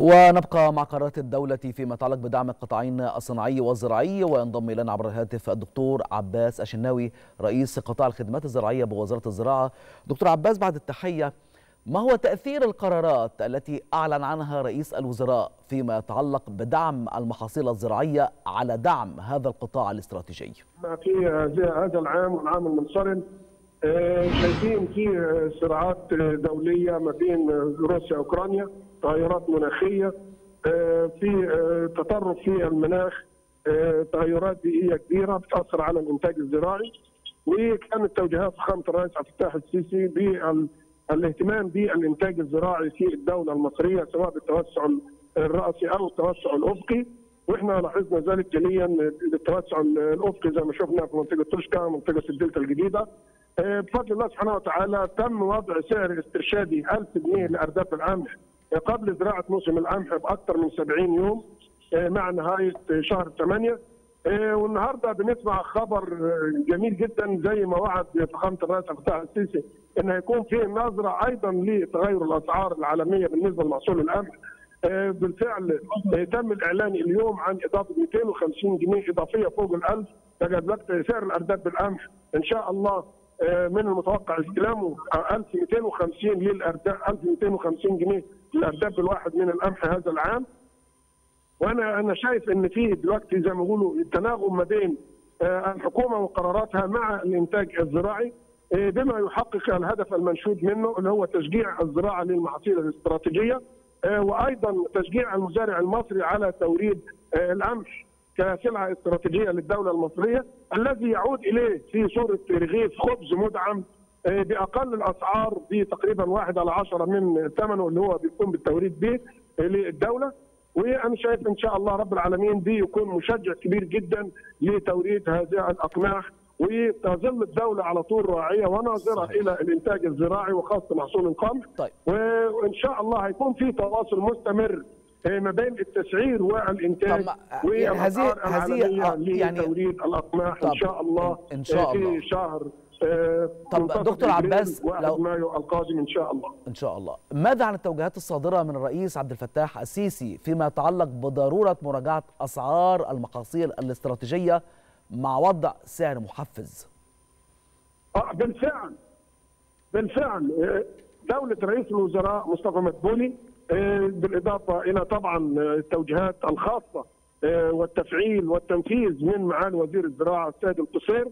ونبقى مع قرارات الدولة فيما يتعلق بدعم القطاعين الصناعي والزراعي وينضم إلينا عبر الهاتف الدكتور عباس الشناوي رئيس قطاع الخدمات الزراعية بوزارة الزراعة. دكتور عباس بعد التحية ما هو تأثير القرارات التي أعلن عنها رئيس الوزراء فيما يتعلق بدعم المحاصيل الزراعية على دعم هذا القطاع الاستراتيجي؟ في هذا العام والعام المنصرم شايفين في صراعات دولية ما بين روسيا وأوكرانيا تغيرات مناخية في تطرف في المناخ تغيرات بيئية كبيرة بتأثر على الإنتاج الزراعي وكانت توجيهات فخامه الرئيس عبد الفتاح السيسي بالاهتمام بالإنتاج الزراعي في الدولة المصرية سواء بالتوسع الرأسي أو التوسع الأفقي وإحنا لاحظنا ذلك جليا بالتوسع الأفقي زي ما شفنا في منطقة توشكا منطقة الدلتا الجديدة. بفضل الله سبحانه وتعالى تم وضع سعر استرشادي 1000 جنيه لارداب القمح قبل زراعة موسم القمح بأكثر من 70 يوم مع نهاية شهر 8 والنهاردة بنسمع خبر جميل جدا زي ما وعد فخامة الرئيس عبد الفتاح السيسي إن هيكون في نظرة أيضا لتغير الأسعار العالمية بالنسبة لمحصول القمح بالفعل تم الإعلان اليوم عن إضافة 250 جنيه إضافية فوق ال 1000 لقد سعر الارداب بالقمح إن شاء الله. من المتوقع استلامه 1250 للارداب 1250 جنيه للارداب الواحد من القمح هذا العام. وأنا أنا شايف إن في دلوقتي زي ما بيقولوا التناغم ما بين الحكومة وقراراتها مع الإنتاج الزراعي بما يحقق الهدف المنشود منه اللي هو تشجيع الزراعة للمحاصيل الاستراتيجية وأيضا تشجيع المزارع المصري على توريد القمح. كسلعه استراتيجية للدولة المصرية الذي يعود إليه في صورة رغيف خبز مدعم بأقل الأسعار بتقريبا واحد على عشرة من ثمنه اللي هو بيقوم بالتوريد به للدولة وأنا شايف إن شاء الله رب العالمين دي يكون مشجع كبير جدا لتوريد هذه الاقماح وتظل الدولة على طول راعية وناظره صحيح. إلى الإنتاج الزراعي وخاصة محصول القمح طيب. وإن شاء الله هيكون في تواصل مستمر ما بين التسعير والإنتاج والأسعار العالمية يعني لتوريد الأقماح إن شاء الله ان شاء الله. في شهر طب دكتور عباس لو مايو القادم إن شاء الله. إن شاء الله. ماذا عن التوجيهات الصادرة من الرئيس عبد الفتاح السيسي فيما يتعلق بضرورة مراجعة أسعار المحاصيل الاستراتيجية مع وضع سعر محفز؟ آه بالفعل بالفعل دولة رئيس الوزراء مصطفى مدبولي بالإضافة إلى طبعا التوجيهات الخاصة والتفعيل والتنفيذ من معالي وزير الزراعة السيد القصير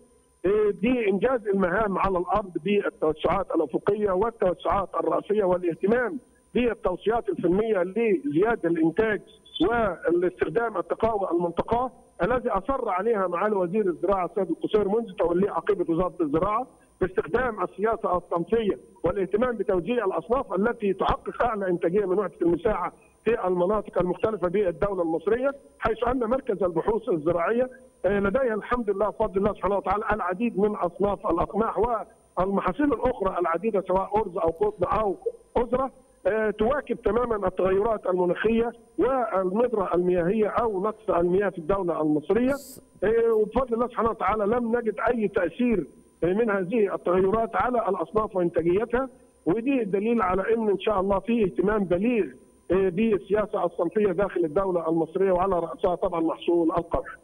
دي انجاز المهام على الأرض بالتوسعات الأفقية والتوسعات الرأسية والاهتمام بالتوصيات الفنية لزيادة الإنتاج والاستخدام التقاوى المنطقة الذي أصر عليها معالي وزير الزراعة السيد القصير منذ توليه عقيبة وزارة الزراعة. باستخدام السياسة الصنفيه والاهتمام بتوزيع الأصناف التي تحقق أعلى إنتاجية من وحدة المساحة في المناطق المختلفة بالدولة المصرية حيث أن مركز البحوث الزراعية لديها الحمد لله بفضل الله سبحانه وتعالى العديد من أصناف الأقماح والمحاصيل الأخرى العديدة سواء أرز أو قطن أو أزرة تواكب تماما التغيرات المناخية والندره المياهية أو نقص المياه في الدولة المصرية. وبفضل الله سبحانه وتعالى لم نجد أي تأثير من هذه التغيرات على الأصناف وإنتاجيتها ودي دليل على إن إن شاء الله في اهتمام بليغ بالسياسة الصنفية داخل الدولة المصرية وعلى رأسها طبعا محصول القمح.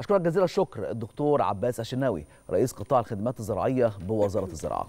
أشكرك جزيل الشكر الدكتور عباس الشناوي رئيس قطاع الخدمات الزراعية بوزارة الزراعة.